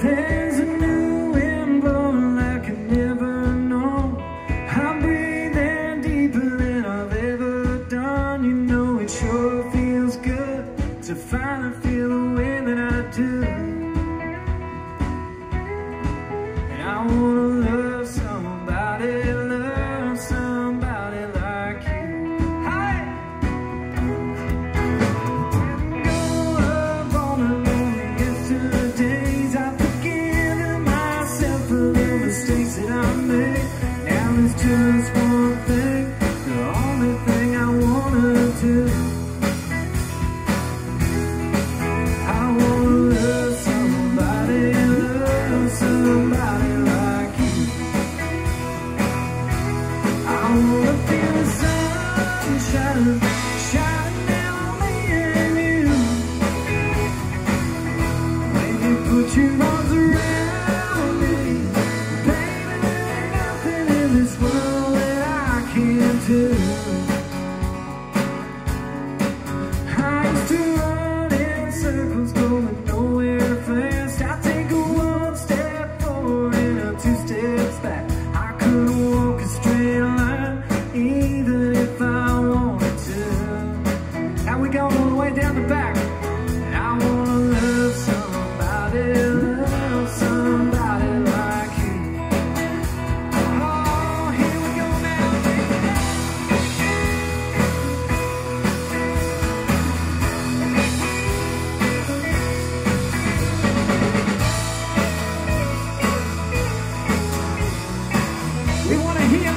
Hey. just either if I wanted to. and we go all the way down the back. And I wanna love somebody, love somebody like you. Oh, here we go now, baby. We wanna hear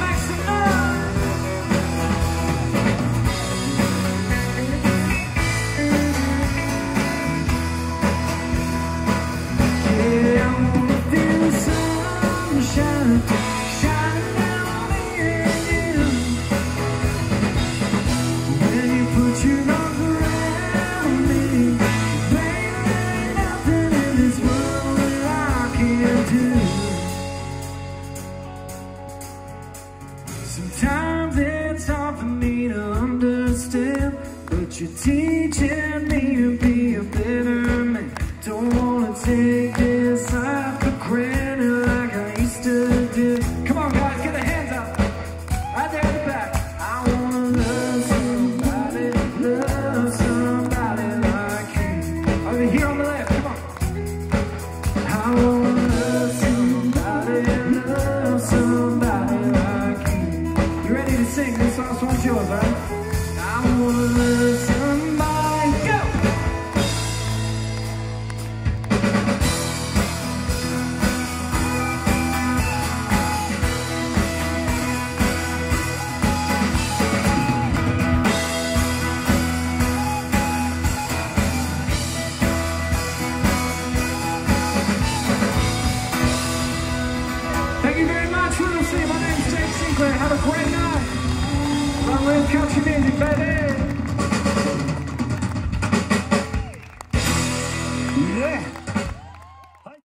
就提前 Have a great night. Run with country music, baby.